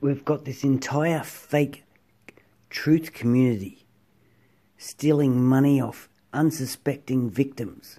we've got this entire fake truth community stealing money off unsuspecting victims.